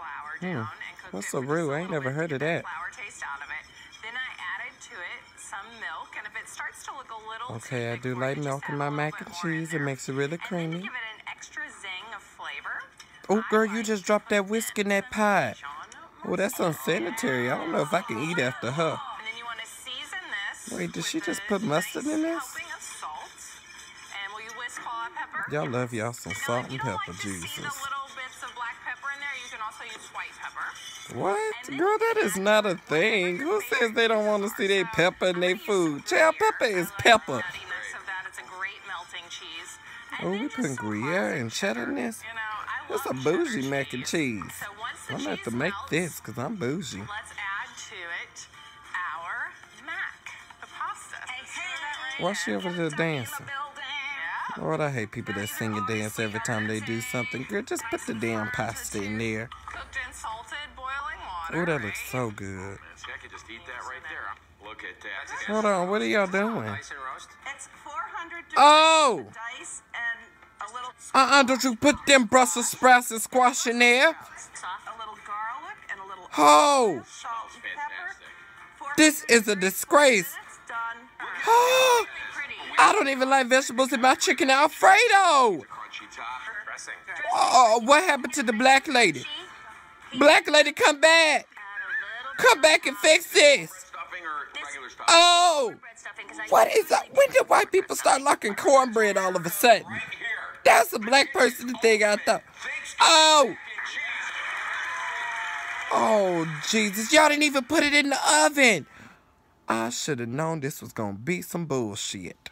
flour Hmm. down and cooked What's it a roux? I ain't never heard of that. Flour taste out of it. Then I added to it some milk, and if it starts to look a little Okay, I do like milk in my mac and cheese. It makes it really And then to creamy. give it an extra zing of flavor. Oh, girl, you just dropped that whisk in that pot. Oh, that's unsanitary. I don't know if I can eat after her. and then you want to season this. Wait, did she just put mustard in this? salt. You whisk all that pepper? Y'all love y'all some salt and pepper, like to see the Jesus. What? Girl, that is not a thing. Who says they don't want to see their pepper in their food? Child, pepper is pepper. Nuttiness that. It's a great melting cheese. Oh, we just putting Gruyere and cheddar in this? You That's a bougie mac and cheese. So once the I'm gonna have to make melts, this because I'm bougie. Let's add to it our mac, the pasta. Hey, hey, Why she over there dancing? Lord, I hate people that sing and dance every time they do something. Girl, just put the damn pasta in there. Cooked in salted boiling water. Oh, that looks so good. Hold on, what are y'all doing? It's 400 Oh! Uh-uh, don't you put them Brussels sprouts and squash in there? Oh! This is a disgrace. Oh! I don't even like vegetables in my chicken Alfredo. Oh, what happened to the black lady? Black lady, come back. Come back and fix this. Oh! What is that? When did white people start locking cornbread all of a sudden? That's a black person thing, I thought. Oh! Oh, Jesus. Y'all didn't even put it in the oven. I should have known this was going to be some bullshit.